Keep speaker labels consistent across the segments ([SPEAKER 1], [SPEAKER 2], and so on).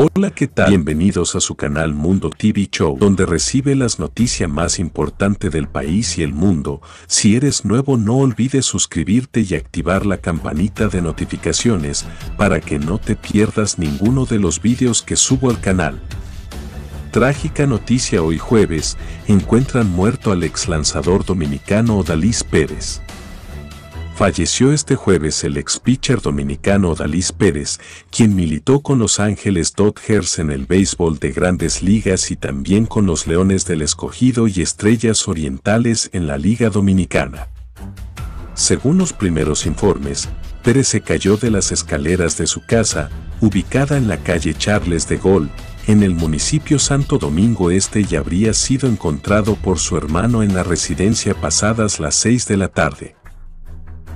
[SPEAKER 1] Hola, ¿qué tal? Bienvenidos a su canal Mundo TV Show, donde recibe las noticias más importantes del país y el mundo. Si eres nuevo, no olvides suscribirte y activar la campanita de notificaciones para que no te pierdas ninguno de los vídeos que subo al canal. Trágica noticia hoy jueves, encuentran muerto al ex lanzador dominicano Odalis Pérez. Falleció este jueves el ex-pitcher dominicano Odalis Pérez, quien militó con Los Ángeles Dodgers en el béisbol de grandes ligas y también con los Leones del Escogido y Estrellas Orientales en la Liga Dominicana. Según los primeros informes, Pérez se cayó de las escaleras de su casa, ubicada en la calle Charles de Gaulle, en el municipio Santo Domingo Este y habría sido encontrado por su hermano en la residencia pasadas las 6 de la tarde.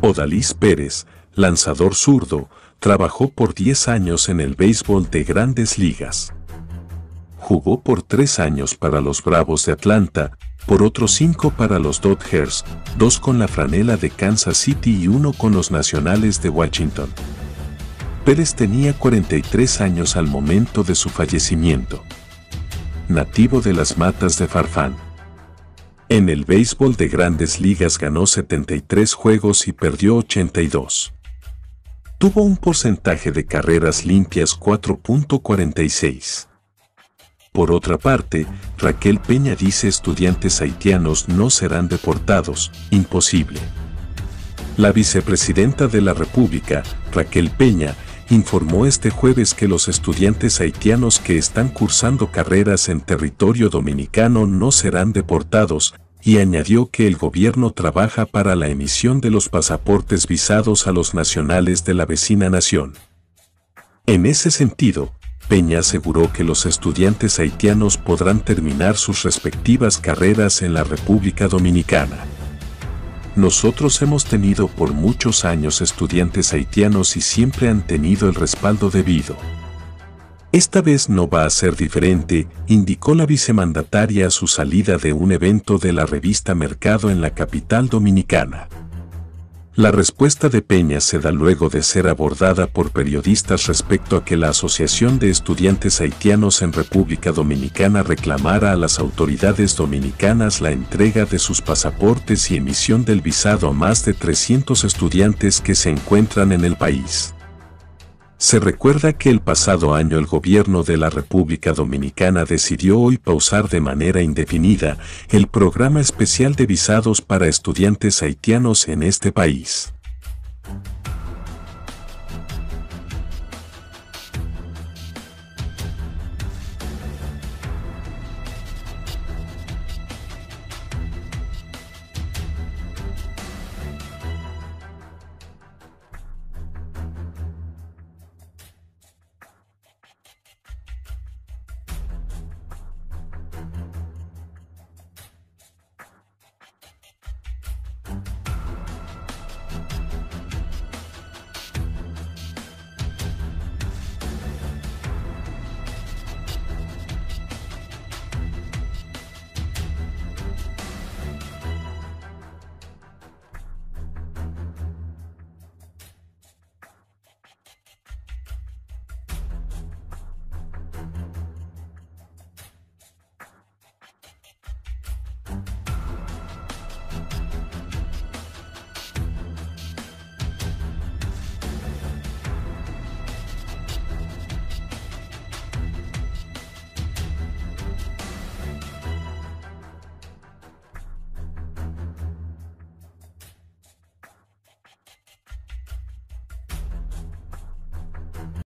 [SPEAKER 1] Odalis Pérez, lanzador zurdo, trabajó por 10 años en el béisbol de grandes ligas. Jugó por 3 años para los Bravos de Atlanta, por otros 5 para los Dodgers, 2 con la franela de Kansas City y 1 con los Nacionales de Washington. Pérez tenía 43 años al momento de su fallecimiento. Nativo de las matas de Farfán. En el béisbol de grandes ligas ganó 73 juegos y perdió 82. Tuvo un porcentaje de carreras limpias 4.46. Por otra parte, Raquel Peña dice estudiantes haitianos no serán deportados, imposible. La vicepresidenta de la República, Raquel Peña, informó este jueves que los estudiantes haitianos que están cursando carreras en territorio dominicano no serán deportados, y añadió que el gobierno trabaja para la emisión de los pasaportes visados a los nacionales de la vecina nación. En ese sentido, Peña aseguró que los estudiantes haitianos podrán terminar sus respectivas carreras en la República Dominicana. Nosotros hemos tenido por muchos años estudiantes haitianos y siempre han tenido el respaldo debido. Esta vez no va a ser diferente, indicó la vicemandataria a su salida de un evento de la revista Mercado en la capital dominicana. La respuesta de Peña se da luego de ser abordada por periodistas respecto a que la Asociación de Estudiantes Haitianos en República Dominicana reclamara a las autoridades dominicanas la entrega de sus pasaportes y emisión del visado a más de 300 estudiantes que se encuentran en el país. Se recuerda que el pasado año el gobierno de la República Dominicana decidió hoy pausar de manera indefinida el programa especial de visados para estudiantes haitianos en este país.